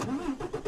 Mm-hmm.